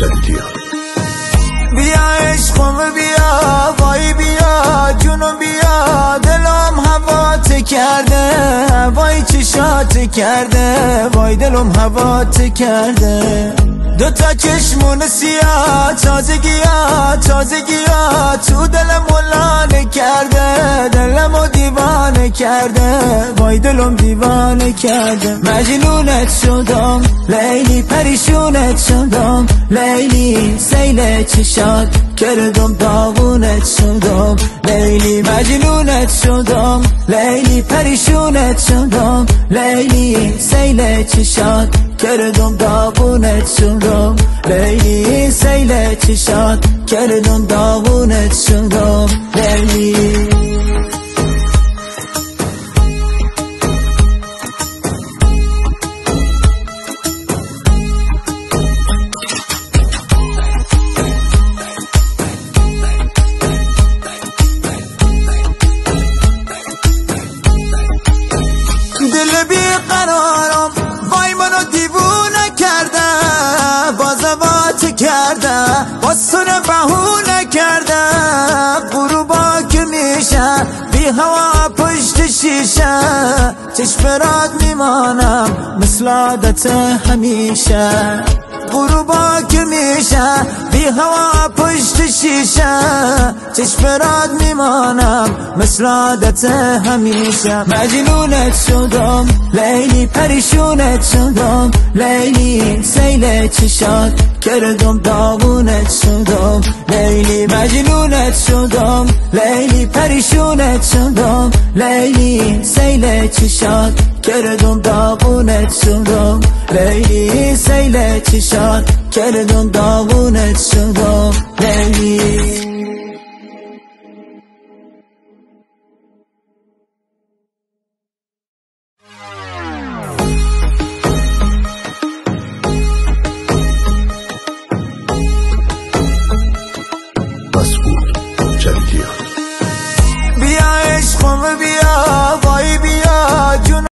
شدیدی بیا عشقم بیا وای بیا جونم بیا. دلم هوا کرده وای چشات کرده وای دلم هوا کرده. دو تا چشمون سیاه تازگی ها تو دلم کرده وای دلم دیوانه کرده. مجنونت شدم لیلی پریشونت شدم. لیلی سیل چشات کردم داغونت شدم. لیلی مجنونت شدم لیلی پریشونت شدم. لیلی سیل چشات کردم داغونت شدم. لیلی سیل چشات کردم داغونت شدم. لیلی دل بی قرارم وای منو دیوونه کرده. بازوات کرده. باز تو بهونه کرده. غروبا که میشه. بی هوا پشت شیشه. چشم راد میمانم. مثل عادت همیشه. غروبا که میشه بی هوا پشت شیشه. چشم راد میمانم مثل عادت همیشه. مجنونت شدم لیلی پریشونت شدم. لیلی سیل چشات کردم داغونت شدم. لیلی مجنونت شدم لیلی پریشونت شدم. لیلی سیل چشات کردم داغونت شدم. لیلی سیل چشات کردم داغونت شدم لیلی